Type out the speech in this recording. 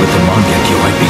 with the monk at your be